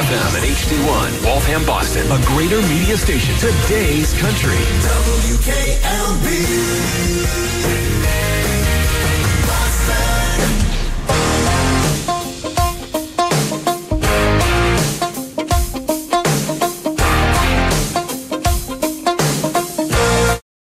FM and HD1, Waltham, Boston. A greater media station. Today's country.